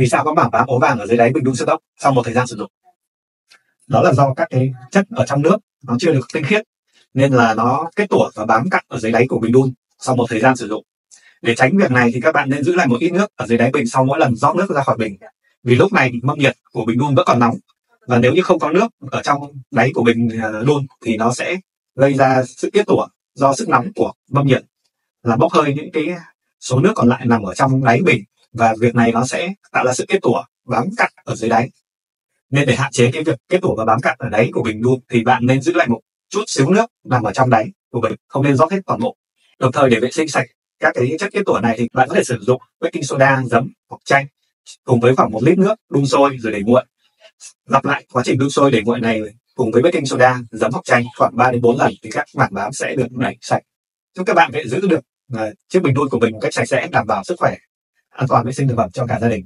vì sao có mảng bám ố vàng ở dưới đáy bình đun siêu tốc sau một thời gian sử dụng? Đó là do các cái chất ở trong nước nó chưa được tinh khiết, nên là nó kết tủa và bám cặn ở dưới đáy của bình đun sau một thời gian sử dụng. Để tránh việc này thì các bạn nên giữ lại một ít nước ở dưới đáy bình sau mỗi lần rót nước ra khỏi bình. Vì lúc này mâm nhiệt của bình đun vẫn còn nóng, và nếu như không có nước ở trong đáy của bình à, đun thì nó sẽ gây ra sự kết tủa do sức nóng của mâm nhiệt. Là bốc hơi những cái số nước còn lại nằm ở trong đáy bình và việc này nó sẽ tạo ra sự kết tủa bám cặn ở dưới đáy. Nên để hạn chế cái việc kết tủa và bám cặn ở đáy của bình đun thì bạn nên giữ lại một chút xíu nước nằm ở trong đáy của bình không nên rót hết toàn bộ. Đồng thời để vệ sinh sạch các cái chất kết tủa này thì bạn có thể sử dụng baking soda giấm hoặc chanh cùng với khoảng một lít nước đun sôi rồi để nguội. Lặp lại quá trình đun sôi để nguội này cùng với baking soda giấm hoặc chanh khoảng 3 đến 4 lần thì các mảng bám sẽ được đẩy sạch. Chúc các bạn vệ giữ được uh, chiếc bình đun của mình một cách sạch sẽ đảm bảo sức khỏe an toàn vệ sinh thực phẩm cho cả gia đình.